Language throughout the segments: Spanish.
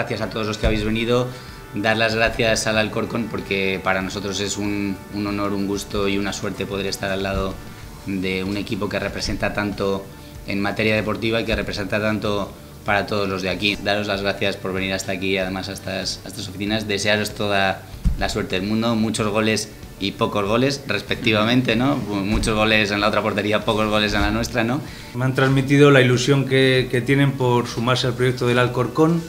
gracias a todos los que habéis venido, dar las gracias al Alcorcón porque para nosotros es un, un honor, un gusto y una suerte poder estar al lado de un equipo que representa tanto en materia deportiva y que representa tanto para todos los de aquí. Daros las gracias por venir hasta aquí, además a estas, a estas oficinas, desearos toda la suerte del mundo, muchos goles y pocos goles respectivamente, ¿no? Muchos goles en la otra portería, pocos goles en la nuestra, ¿no? Me han transmitido la ilusión que, que tienen por sumarse al proyecto del Alcorcón,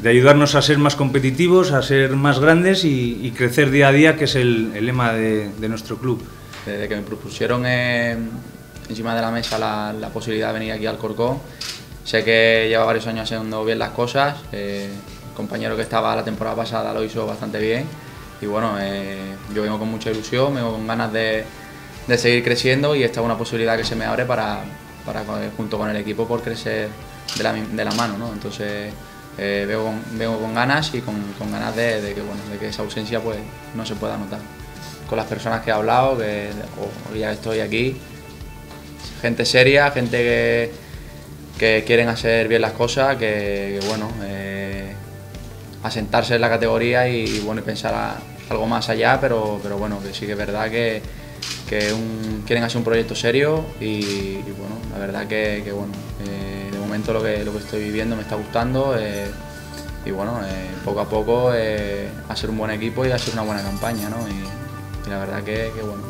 de ayudarnos a ser más competitivos, a ser más grandes y, y crecer día a día, que es el, el lema de, de, nuestro club. Desde que me propusieron eh, encima de la mesa la, la, posibilidad de venir aquí al Alcorcón, sé que lleva varios años haciendo bien las cosas, eh, el compañero que estaba la temporada pasada lo hizo bastante bien y bueno, eh, yo vengo con mucha ilusión, vengo con ganas de, de, seguir creciendo y esta es una posibilidad que se me abre para, para junto con el equipo por crecer de la, de la mano, ¿no? Entonces eh, vengo, con, vengo, con, ganas y con, con ganas de, que, bueno, de que esa ausencia pues no se pueda notar. Con las personas que he hablado, que oh, ya estoy aquí, gente seria, gente que, que quieren hacer bien las cosas, que, bueno, eh, asentarse en la categoría y, bueno, y pensar a, algo más allá, pero, pero bueno, que sí que es verdad que, que quieren hacer un proyecto serio y, bueno, la verdad que, bueno, eh, momento lo que, lo que estoy viviendo me está gustando eh, y bueno, eh, poco a poco hacer un buen equipo y hacer una buena campaña, ¿no? Y, la verdad que, bueno,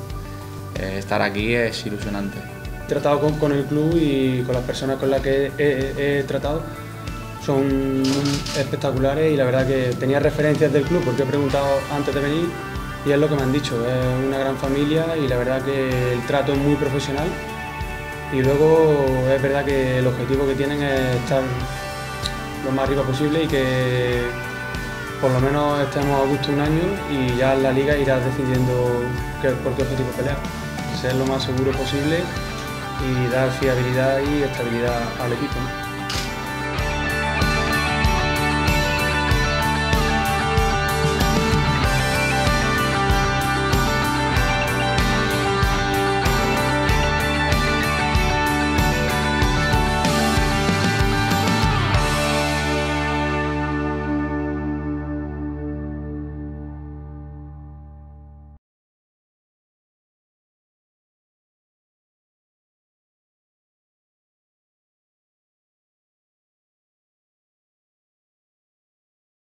estar aquí es ilusionante. He tratado con, con, el club y con las personas con las que he tratado son espectaculares y la verdad que tenía referencias del club porque he preguntado antes de venir y es lo que me han dicho, es una gran familia y la verdad que el trato es muy profesional y luego es verdad que el objetivo que tienen es estar lo más arriba posible y que por lo menos estemos a gusto un año y ya la liga irá decidiendo qué, por qué objetivo pelear. Ser lo más seguro posible y dar fiabilidad y estabilidad al equipo.